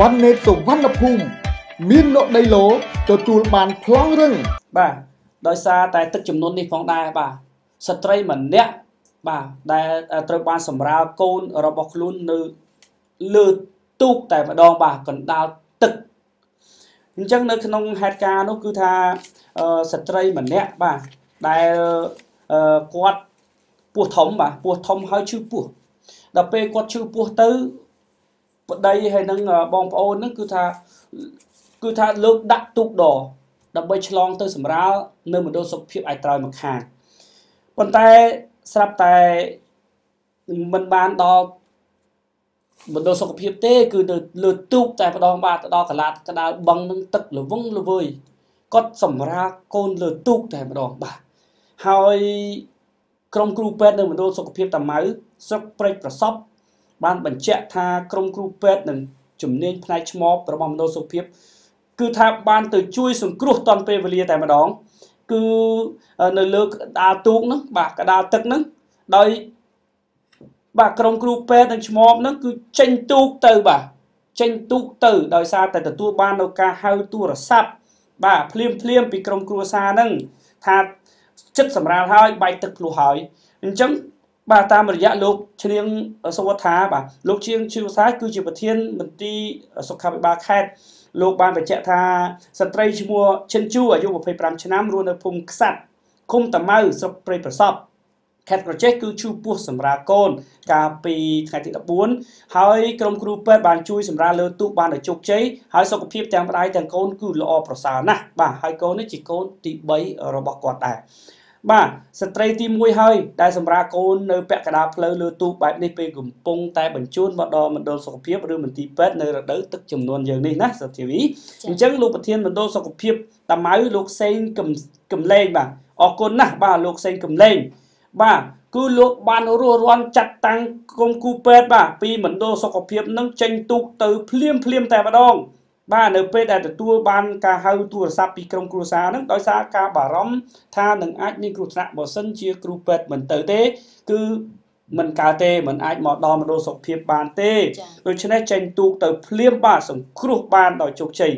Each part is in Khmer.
វ៉ាន់ណេតសុវណ្ណភូមិមាននក់ដីឡូទទួលបានប្លង់រឹងបាទដោយសារតែទឹកចំនួននេះផងដែរបាទស្ត្រីម្នាក់បាទដែលត្រូវបានសម្រាលកូនរបស់ខ្លួននៅលើទូកតែម្ដងបាទកណ្ដាលទឹកអញ្ចឹងនៅក្នុងហេតុការណ៍នោះគឺថាស្ត្រីម្នាក់បាទដែលគាត់ពោះធំបាទពោះធំហើយឈឺពោះដល់ពេលគាត់ឈឺពោះទៅ ប្តីហើយនឹងបងប្អូនហ្នឹងគឺថាគឺថាលើកដាក់ទូកដដើម្បីឆ្លងទៅសម្រាលនៅមណ្ឌលសុខភាពឯត្រើយមកខាងប៉ុន្តែស្រាប់តែមិនបានដល់មណ្ឌលសុខភាពទេ គឺនៅលើទូកតែម្ដងបាទទៅដល់កលាតកដាលបឹងនឹងទឹកល្វឹងល្វើយគាត់សម្រាលកូនលើទូកតែម្ដងបាទហើយក្រុមគ្រូពេទ្យនៅមណ្ឌលសុខភាពតាម៉ៅស្រុកព្រែកប្រសព បានបញ្ជាក់ថាក្រុមគ្រូពេទ្យនឹងជំនាញផ្នែកឆ្មបរបស់មណ្ឌលសុខភាព គឺថាបានទៅជួយសង្គ្រោះតាន់ពេលវេលាតែម្ដង គឺនៅលើកដាលទូកហ្នឹងបាទកដាលទឹកហ្នឹងដោយបាទក្រុមគ្រូពេទ្យនិងឆ្មបហ្នឹងគឺចេញទូកទៅបាទចេញទូកទៅដោយសារតែទទួលបាននៅការហៅទូរស័ព្ទបាទភ្លាមភ្លាមពីក្រុមគ្រួសារហ្នឹងថាចិត្តសម្រាលហើយបែកទឹកភ្លោះហើយអញ្ចឹង បាទតាមរយៈលោកឈ្នាងសវថាបាទលោកឈ្នាងឈឺវសាគឺជាប្រធានមន្ទីរសុខាភិបាលខេត្តលោកបានបញ្ជាក់ថាស្ត្រីឈ្មោះឈិនជូអាយុ25ឆ្នាំរស់នៅភូមិខ្សាត់ឃុំតាម៉ៅស្រុកព្រៃប្រសពខេត្តក្រចេះគឺឈឺពោះសម្រាប់កូន កាលពីថ្ងៃទី14ហើយក្រុមគ្រូពេទ្យបានជួយសម្រាប់លើទូកបានដោយជោគជ័យហើយសុខភាពទាំងម្ដាយទាំងកូនគឺល្អប្រសើរណាស់បាទហើយកូននេះជាកូនទី3របស់គាត់ដែរ បាទស្ត្រីទី1ហើយដែលសម្រាប់កូននៅពាក់កណ្ដាលផ្លូវលើទូកបែបនេះពេលកំពុងតែបញ្ជូនមកដល់មណ្ឌលសុខភាពឬមន្ទីរពេទ្យនៅរដូវទឹកចំនួនយើងនេះណាសុធាវីអញ្ចឹងលោកប្រធានមណ្ឌលសុខភាពតាម៉ៅលោកសេងកំលែងបាទអរគុណណាស់បាទលោកសេងកំលែងបាទគឺលោកបានរស់រាន់ចាត់តាំងគុំគូពេទ្យបាទពីមណ្ឌលសុខភាពនឹងចេញទូកទៅភ្លាមភ្លាមតែម្ដង បាទនៅពេលដែលទទួលបានការហៅទូរស័ព្ទពីក្រុមគ្រួសារហ្នឹងដោយសារការបារម្ភថានឹងអាចមានគ្រោះថ្នាក់បើសិនជាគ្រូពេទ្យមិនទៅទេ គឺមិនកើតទេមិនអាចមកដល់មណ្ឌលសុខភាពបានទេដូច្នេះចេញទូកទៅភ្លាមបាទសង្គ្រោះបានដោយជោគជ័យ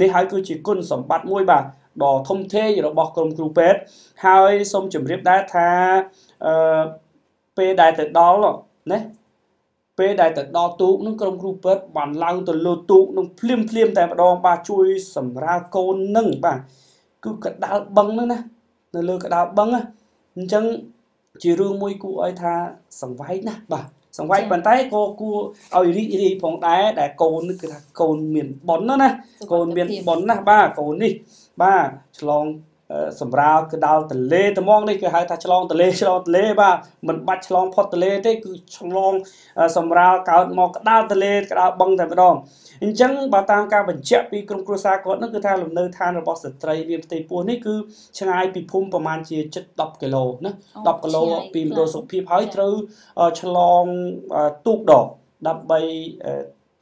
នេះហើយគឺជាគុណសម្បត្តិមួយបាទដ៏ធំធេងរបស់ក្រុមគ្រូពេទ្យហើយសូមជម្រាបដែរថាអឺពេលដែលទៅដល់ណា ពេលដែលទៅដល់ទូកនឹងក្រុមគ្រូពេទ្យបានឡើងទៅលើទូកនឹងភ្លាមភ្លាមតែម្ដងបាទជួយសម្រាលកូននឹងបាទគឺកដាលបឹងហ្នឹងណានៅលើកដាលបឹងណាអញ្ចឹងជារឿងមួយគួរឲ្យថាសង្វែកណាបាទសង្វែកប៉ុន្តែក៏គួរឲ្យរីករាយផងដែរដែលកូននេះគឺថាកូនមានប៉ុនណាណាកូនមានប៉ុនណាបាទកូននេះបាទឆ្លង សម្រាលគឺដល់ទលេត្មងនេះគេហៅថាឆ្លងទលេឆ្លងទលេបាទមិនបាច់ឆ្លងផុតទលេទេគឺឆ្លងសម្រាលកើតមកក្តាលទលេក្តាលបឹងតែម្ដងអញ្ចឹងបើតាមការបញ្ជាក់ពីក្រុមគ្រួសារគាត់នឹងគឺថាលំនៅឋានរបស់ស្ត្រីមានផ្ទៃពោះនេះគឺឆ្ងាយពីភូមិប្រហែលជាជិត10គីឡូណា10គីឡូពីមណ្ឌលសុខភាពហើយត្រូវឆ្លងទូកដកដើម្បី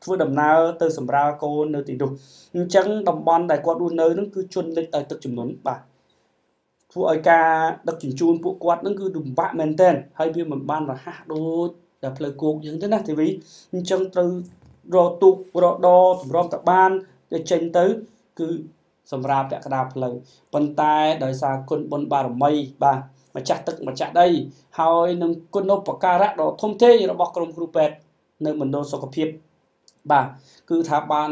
ធ្វើដំណើរទៅសម្រាលកូននៅទីនោះអញ្ចឹងតំបន់ដែលគាត់រស់នៅនឹងគឺជន់លិចដោយទឹកចំនួនបាទ ធ្វើឲ្យការដឹកជញ្ជូនពួកគាត់នឹងគឺលំបាកមែនទែនហើយវាមិនបានរហ័សដូចតែផ្លូវគោកយើងទេណាទេវីអញ្ចឹងត្រូវរកទូករកដតម្រងតបានទៅចេញទៅគឺសម្រាប់ពាក់កណ្ដាលផ្លូវប៉ុន្តែដោយសារគុណបុណ្យបារមីបាទម្ចាស់ទឹកម្ចាស់ដីហើយនឹងគុណឧបការៈដ៏ធំធេងរបស់ក្រុមគ្រូពេទ្យនៅមណ្ឌលសុខភាពបាទគឺថាបាន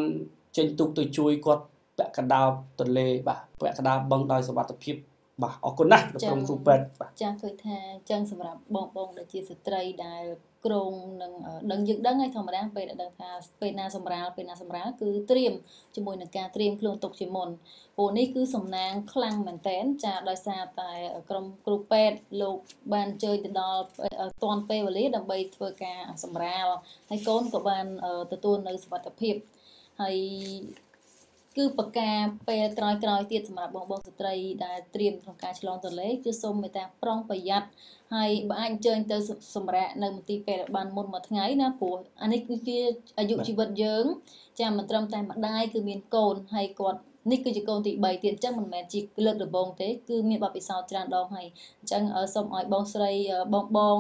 ចេញទុកទៅជួយគាត់ពាក់កណ្ដាលទន្លេបាទពាក់កណ្ដាលបឹងដោយសុវត្ថិភាព បាទអរគុណណាស់លោកក្រុមគ្រូពេទ្យបាទចាឃើញថាចឹងសម្រាប់បងបងដែលជាស្ត្រីដែលក្រងនឹងដឹងយើងដឹងហើយធម្មតាពេលដែលដឹងថាពេលណាសម្រាលពេលណាសម្រាលគឺត្រៀមជាមួយនឹងការត្រៀមខ្លួនទុកជាមុនព្រោះនេះគឺសំណាងខ្លាំងមែនតែនចាដោយសារតែក្រុមគ្រូពេទ្យលោកបានអញ្ជើញទៅដល់តាន់ពេលវេលាដើម្បីធ្វើការសម្រាលហើយកូនក៏បានទទួលនៅសុវត្ថិភាពហើយ គឺប្រការពេលក្រោយក្រោយទៀតសម្រាប់បងបងស្ត្រីដែលត្រៀមក្នុងការឆ្លងទន្លេគឺសូមមេត្តាប្រុងប្រយ័ត្នហើយបើអាចអញ្ជើញទៅសម្រាប់នៅមន្ទីរពេទ្យបានមុនមួយថ្ងៃណាព្រោះអានេះគឺជាអាយុជីវិតយើងចាមិនត្រឹមតែម្ដាយគឺមានកូនហើយគាត់នេះគឺជាកូនទី3ទៀតអញ្ចឹងមិនមែនជាលើកដំបូងទេគឺមានបទពិសោធន៍ច្រើនដងហើយអញ្ចឹងសូមឲ្យបងស្រីបងបង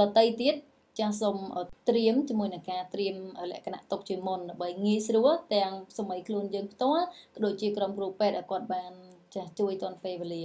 ដតីទៀត ចាស់សូមត្រៀមជាមួយនឹងការត្រៀមលក្ខណៈទុកជាមុនដើម្បីងាយស្រួលទាំងសម័យខ្លួនយើងផ្ទាល់ក៏ដូចជាក្រុមគ្រូពេទ្យឲ្យគាត់បានចាស់ជួយទាន់ពេលវេលា